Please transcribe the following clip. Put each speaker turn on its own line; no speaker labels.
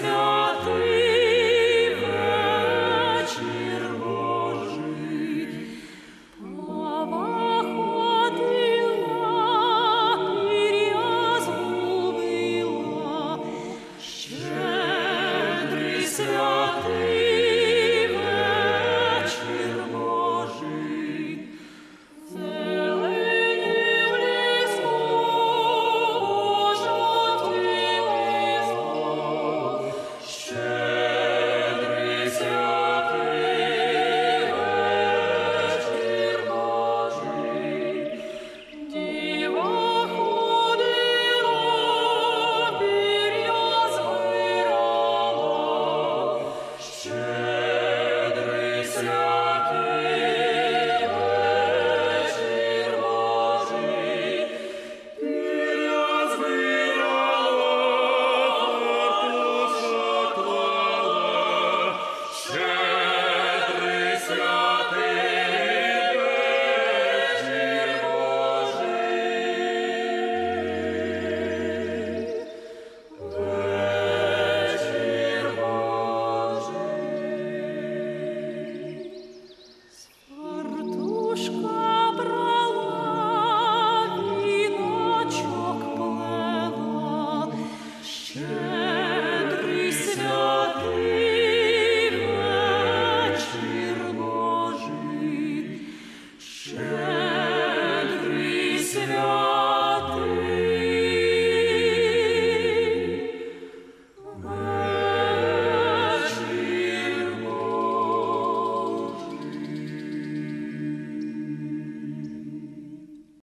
snow.